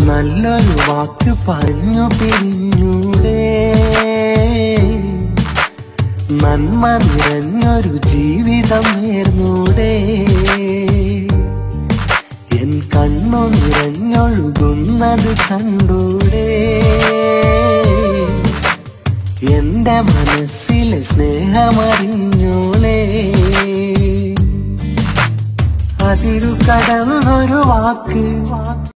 നല്ലൊരു വാക്ക് പറഞ്ഞു പിരിഞ്ഞൂടെ. നന്മ നിറഞ്ഞൊരു ജീവിതം നേർന്നൂടെ. എൻ കണ്ണു നിറഞ്ഞൊഴുകുന്നത് കണ്ടൂടെ. എന്റെ മനസ്സിലെ സ്നേഹമറിഞ്ഞോളേ അതിരു കടന്നൊരു വാക്ക്.